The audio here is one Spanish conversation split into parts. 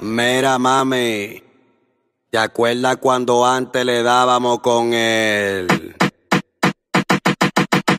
Mira, mami. ¿Te acuerdas cuando antes le dábamos con él?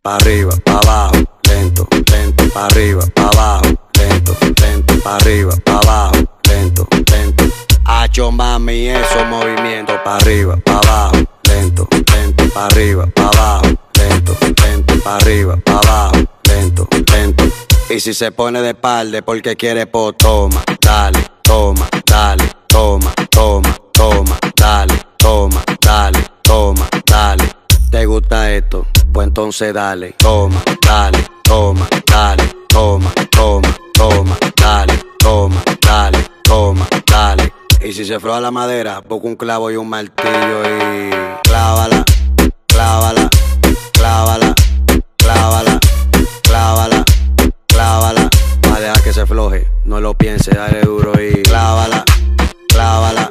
Pa' arriba, pa' abajo, lento, lento, pa' arriba, pa' abajo, lento, lento, pa' arriba, pa' abajo, lento, lento. Hacho mami, esos movimientos pa' arriba, pa' abajo, lento, lento, pa' arriba, pa' abajo, lento, lento, pa' arriba, pa' abajo, lento, lento. Y si se pone de espalda porque quiere, pues toma, dale, toma, dale, toma, toma, toma, dale, toma, dale, toma, dale. ¿Te gusta esto? Pues entonces dale, toma, dale, toma, dale, toma, toma, toma, dale, toma, dale, toma, dale. Y si se froa la madera, pongo un clavo y un martillo y clávala, clávala, floje, no lo piense, dale duro y clávala, clávala,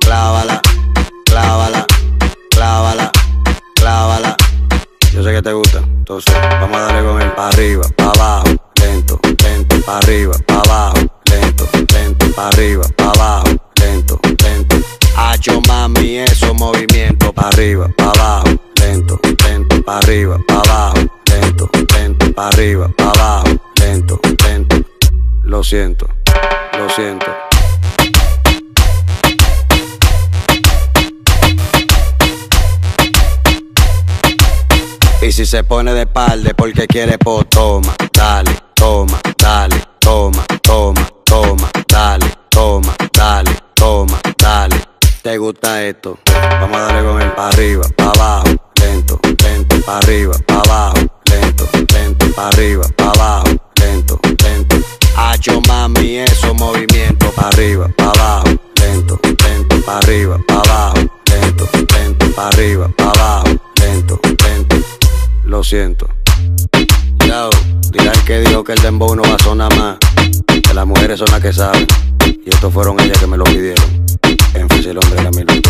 clávala, clávala, clávala, clávala. Yo sé que te gusta, entonces vamos a darle con él pa' arriba, pa' abajo, lento, lento, pa' arriba, pa' abajo, lento, lento, pa' arriba, pa' abajo, lento, lento. Hacho mami, esos movimientos pa' arriba, pa' abajo, lento, lento, pa' arriba, pa' abajo, lento, lento, pa' arriba, pa' abajo, lento. Lo siento, lo siento. Y si se pone de espalda porque quiere, pues toma, dale, toma, dale, toma, toma, toma, dale, toma, dale, toma, dale. ¿Te gusta esto? Vamos a darle con él pa' arriba, pa' abajo, lento, lento, pa' arriba, pa' abajo, lento, lento, pa' arriba, pa' mami, esos movimientos pa' arriba, pa' abajo, lento, lento, pa' arriba, pa' abajo, lento, lento, pa' arriba, pa' abajo, lento, lento. Lo siento. Yo, dirá el que dijo que el dembow no va a sonar más. Que las mujeres son las que saben. Y estos fueron ellas que me lo pidieron. Énfasis el hombre la mil